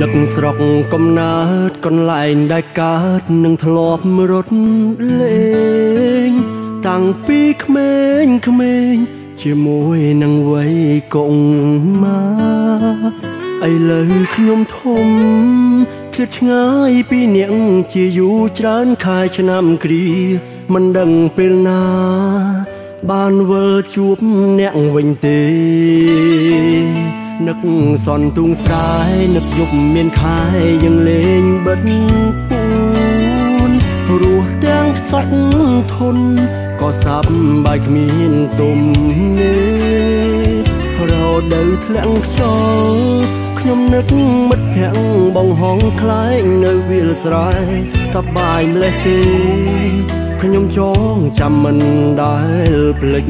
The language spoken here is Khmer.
នឹកស្រុកកំណើតកន្លែងដែលកើតនឹងធ្លាប់រត់លេង តាំងពីក្មេងក្មេង ជាមួយនឹងវ័យកុងមកឥឡូវខ្ញុំធំឃ្លាតឆ្ងាយពីអ្នកជាយូរច្រើនខែឆ្នាំគ្រាមិនដឹងពេលណា បានវិលជួបអ្នកវិញទេ នឹកសនទូងស្រែនឹកយប់មានខែยังលេងបិទពូនរស់ទាំងខ្សត់ធនក៏សាប់បាយគ្មានទុំនេះរដូវធ្លាក់ខ្យល់ខ្ញុំនឹកមិត្តភក្តិបងហងខ្លែងនៅវាលស្រែសប្បាយម្លេះទេខ្ញុំចងចាំមិនដែលភ្លេច